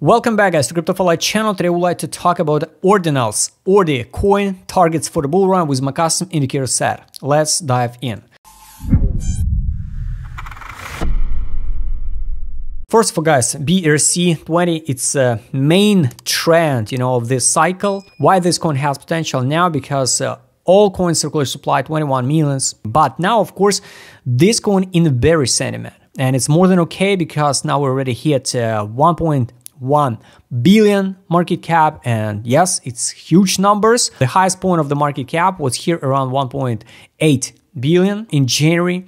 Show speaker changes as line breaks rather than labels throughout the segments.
Welcome back guys to Crypto4light channel. Today we'd like to talk about ordinals, ORDI coin targets for the bull run with my custom indicator set. Let's dive in. First of all guys, BRC20, it's a main trend, you know, of this cycle. Why this coin has potential now? Because uh, all coin circulation supply 21 millions. But now, of course, this coin in very sentiment. And it's more than okay because now we're already hit uh, 1. 1 billion market cap. And yes it's huge numbers. The highest point of the market cap was here around 1.8 billion in January.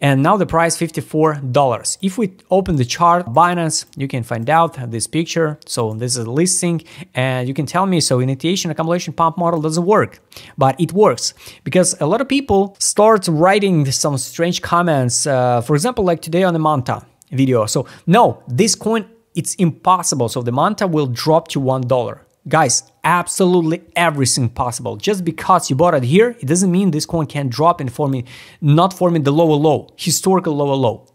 And now the price $54 if we open the chart Binance you can find out this picture. So this is a listing. And you can tell me so initiation accumulation pump model doesn't work. But it works because a lot of people start writing some strange comments uh, for example like today on the Manta video. So no this coin it's impossible. So the Manta will drop to $1. Guys, absolutely everything possible. Just because you bought it here, it doesn't mean this coin can't drop and forming, not forming the lower low, historical lower low.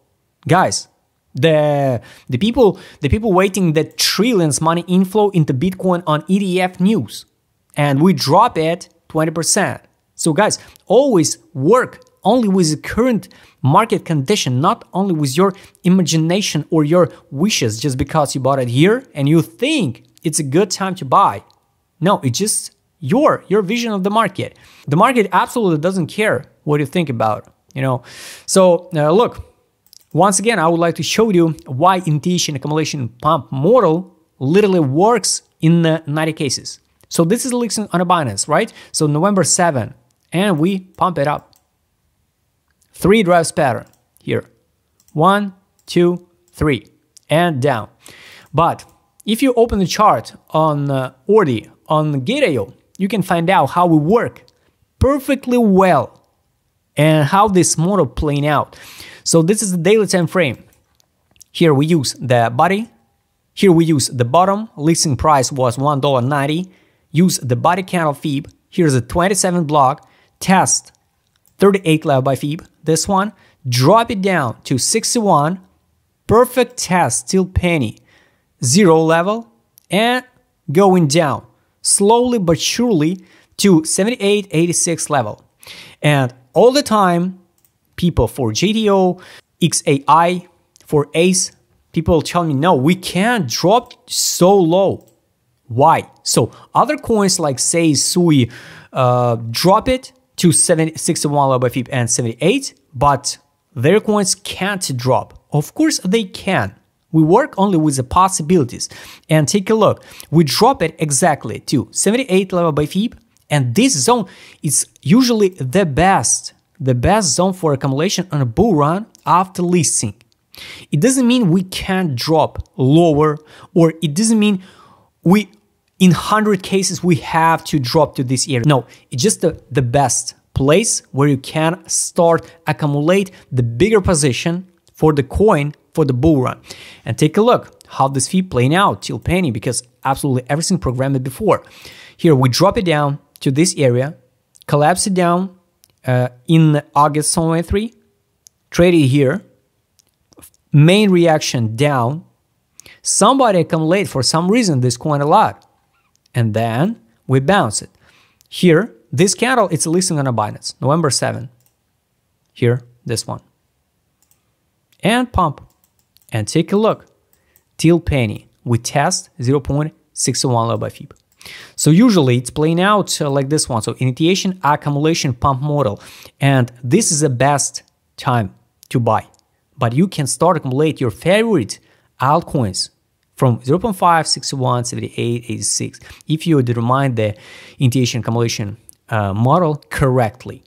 Guys, the the people the people waiting the trillions money inflow into Bitcoin on ETF news, and we drop it 20%. So guys, always work only with the current market condition, not only with your imagination or your wishes just because you bought it here and you think it's a good time to buy. No, it's just your your vision of the market. The market absolutely doesn't care what you think about, you know. So uh, look, once again, I would like to show you why initiation accumulation pump model literally works in 90 cases. So this is listing on a Binance, right? So November 7, and we pump it up. Three drives pattern here. One, two, three, and down. But if you open the chart on uh, ORDI, on Gate.io, you can find out how we work perfectly well and how this model playing out. So this is the daily time frame. Here we use the body. Here we use the bottom. Listing price was $1.90. Use the body candle Fib. Here's a 27 block. Test 38 level by Fib this one, drop it down to 61, perfect test till penny, zero level, and going down slowly but surely to 78, 86 level. And all the time, people for JTO, XAI, for ACE, people tell me, no, we can't drop so low. Why? So other coins like say Sui uh, drop it to 70, 61 level by FIB and 78, but their coins can't drop. Of course they can. We work only with the possibilities. And take a look. We drop it exactly to 78 level by FIB, and this zone is usually the best, the best zone for accumulation on a bull run after listing. It doesn't mean we can't drop lower, or it doesn't mean we in 100 cases we have to drop to this area. No, it's just the, the best place where you can start accumulate the bigger position for the coin for the bull run. And take a look how this FIB playing out till penny because absolutely everything programmed before. Here we drop it down to this area, collapse it down uh, in August 2023, trade it here, main reaction down, somebody accumulate for some reason this coin a lot and then we bounce it. Here, this candle, it's listing on a Binance, November 7. Here, this one. And pump. And take a look. Till penny, we test 0.61 level by FIB. So usually it's playing out uh, like this one. So initiation accumulation pump model. And this is the best time to buy. But you can start accumulate your favorite altcoins from 0.5, 61, 78, 86 if you determine the initiation accumulation uh, model correctly.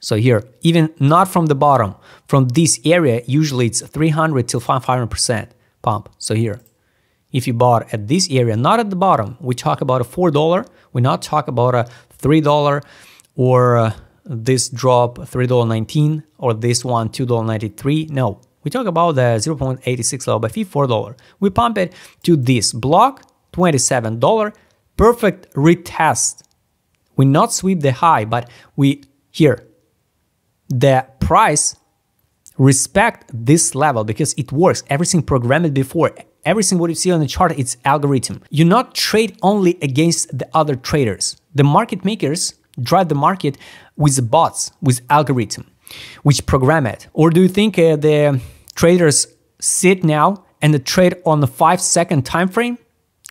So here, even not from the bottom, from this area, usually it's 300 till 500% pump. So here, if you bought at this area, not at the bottom, we talk about a $4, we not talk about a $3 or uh, this drop $3.19 or this one $2.93. No, we talk about the 0.86 level by FIB, $4. We pump it to this block, $27, perfect retest. We not sweep the high, but we here, the price respect this level because it works. Everything programmed before, Everything what you see on the chart, it's algorithm. You not trade only against the other traders. The market makers drive the market with bots, with algorithm, which program it. Or do you think uh, the traders sit now and trade on the five second time frame?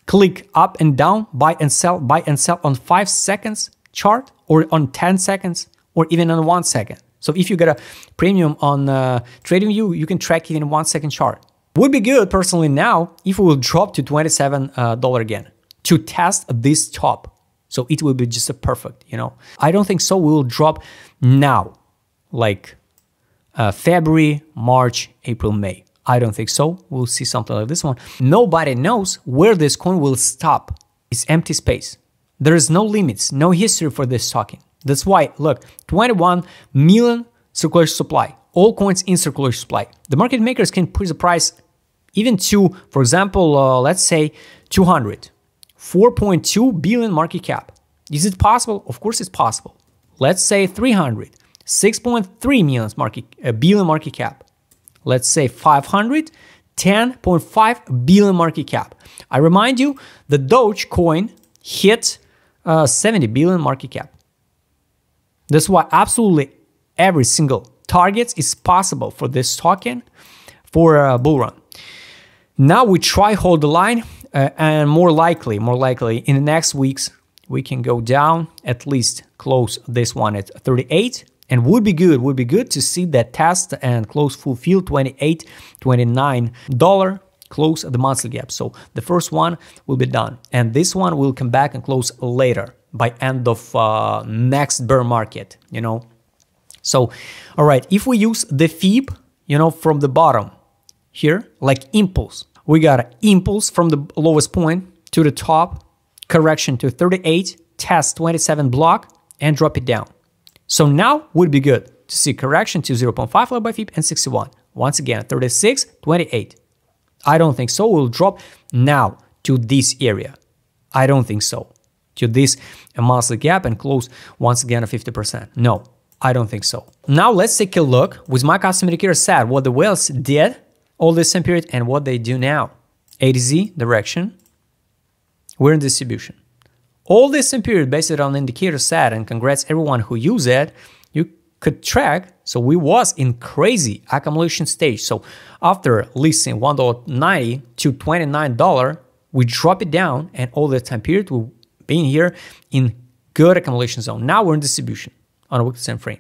Click up and down, buy and sell, buy and sell on five seconds chart, or on 10 seconds, or even on one second. So if you get a premium on uh, TradingView, you can track it in one second chart. Would be good personally now if we will drop to $27 uh, again to test this top. So it will be just a perfect, you know. I don't think so. We will drop now, like uh, February, March, April, May. I don't think so. We'll see something like this one. Nobody knows where this coin will stop. It's empty space. There is no limits, no history for this token. That's why, look, 21 million circulation supply all coins in circulation supply. The market makers can push the price even to, for example, uh, let's say 200, 4.2 billion market cap. Is it possible? Of course, it's possible. Let's say 300, 6.3 million market uh, billion market cap. Let's say 500, 10.5 billion market cap. I remind you, the Doge coin hit uh, 70 billion market cap. That's why absolutely every single targets is possible for this token for a bull run. Now we try hold the line uh, and more likely, more likely in the next weeks, we can go down at least close this one at 38 and would be good, would be good to see that test and close fulfill 28, 29 dollar close the monthly gap. So the first one will be done and this one will come back and close later by end of uh, next bear market, you know, so, all right, if we use the FIB, you know, from the bottom here, like impulse, we got impulse from the lowest point to the top, correction to 38, test 27 block, and drop it down. So now would be good to see correction to 0.5 level by FIB and 61. Once again, 36, 28. I don't think so. We'll drop now to this area. I don't think so. To this monthly gap and close once again at 50%. No, I don't think so. Now let's take a look with my custom indicator set what the whales did all this same period and what they do now. A to Z direction. We're in distribution. All this same period based on indicator set and congrats everyone who used it. You could track. So we was in crazy accumulation stage. So after listing $1.90 to $29, we drop it down and all the time period we've been here in good accumulation zone. Now we're in distribution on a weekly time frame.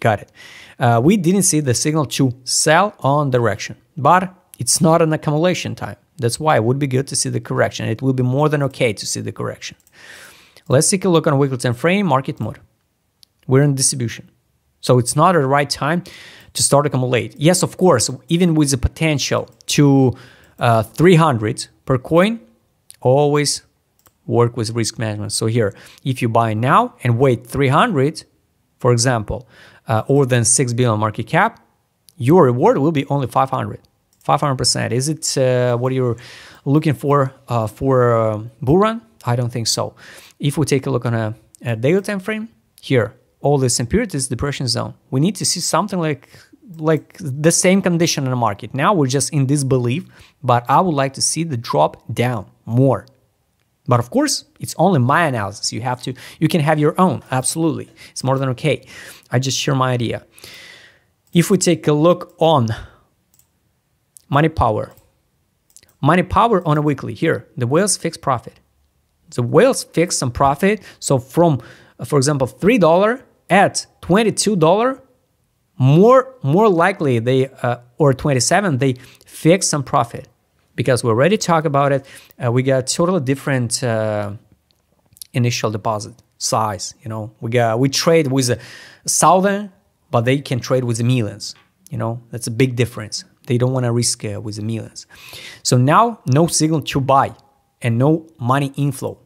Got it. Uh, we didn't see the signal to sell on direction, but it's not an accumulation time. That's why it would be good to see the correction. It will be more than okay to see the correction. Let's take a look on weekly time frame, market mode. We're in distribution. So it's not the right time to start accumulate. Yes, of course, even with the potential to uh, 300 per coin, always work with risk management. So here, if you buy now and wait 300, for example, uh, or than 6 billion market cap, your reward will be only 500. 500%. Is it uh, what you're looking for uh, for uh, bull run? I don't think so. If we take a look on a, a daily time frame, here, all this impurities depression zone. We need to see something like like the same condition in the market. Now we're just in disbelief, but I would like to see the drop down more. But of course, it's only my analysis. You have to, you can have your own. Absolutely. It's more than okay. I just share my idea. If we take a look on money power, money power on a weekly here, the whales fix profit. The whales fix some profit. So from, for example, $3 at $22, more, more likely they, uh, or 27, they fix some profit because we already talked about it. Uh, we got totally different uh, initial deposit size. You know, we got we trade with a thousand, but they can trade with the millions. You know, that's a big difference. They don't want to risk uh, with the millions. So now, no signal to buy and no money inflow.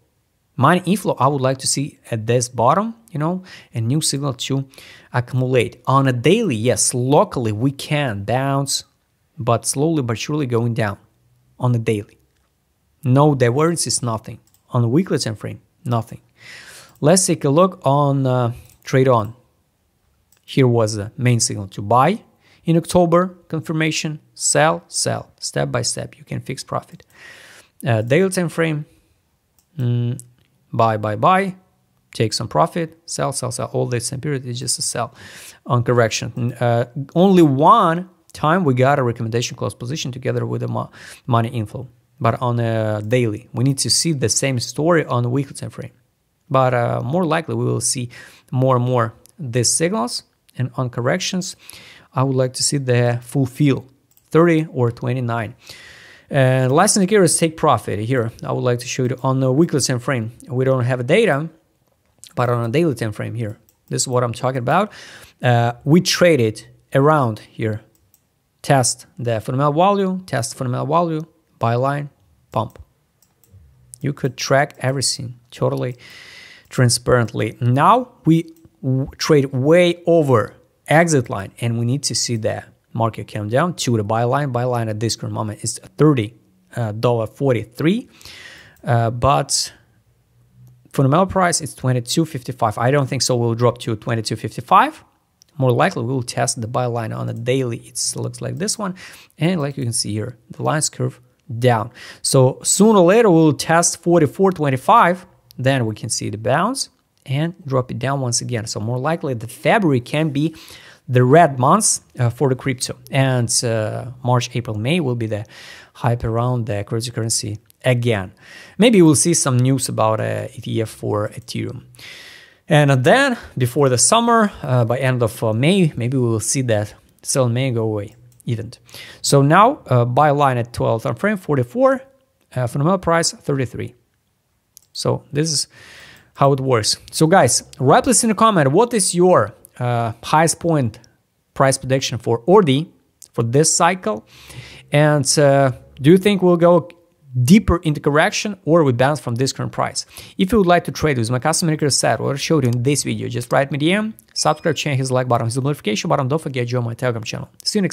Money inflow, I would like to see at this bottom, you know, a new signal to accumulate. On a daily, yes, locally we can bounce, but slowly but surely going down on the daily. No divergence is nothing. On the weekly time frame, nothing. Let's take a look on uh, trade on. Here was the main signal to buy in October, confirmation, sell, sell, step by step. You can fix profit. Uh, daily time frame, mm, buy, buy, buy, take some profit, sell, sell, sell. All this same period is just a sell on correction. Uh, only one time we got a recommendation close position together with the mo money inflow, but on a daily, we need to see the same story on weekly time frame. But uh, more likely, we will see more and more these signals and on corrections. I would like to see the fulfill 30 or 29. And last indicator is take profit. Here, I would like to show you on the weekly time frame. We don't have data, but on a daily time frame here, this is what I'm talking about. Uh, we traded around here. Test the fundamental value, test fundamental value, buy line, pump. You could track everything totally transparently. Now we trade way over exit line and we need to see the market come down to the buy line. Buy line at this current moment is $30, uh, 43 uh, but fundamental price is 22.55. I don't think so. We'll drop to 22.55. More likely, we'll test the buy line on a daily. It looks like this one, and like you can see here, the lines curve down. So sooner or later, we'll test 44.25. Then we can see the bounce and drop it down once again. So more likely the February can be the red months uh, for the crypto. And uh, March, April, May will be the hype around the cryptocurrency again. Maybe we'll see some news about uh, ETF for Ethereum. And then before the summer, uh, by end of uh, May, maybe we will see that sell May go away event. So now uh, buy line at 12 time frame 44, uh, fundamental price 33. So this is how it works. So guys, write please in the comment what is your uh, highest point price prediction for ORDI for this cycle, and uh, do you think we'll go deeper into correction or we bounce from this current price? If you would like to trade with my custom indicator set I showed you in this video, just write me DM, subscribe, change his like button, his notification button. Don't forget to join my Telegram channel. See you next.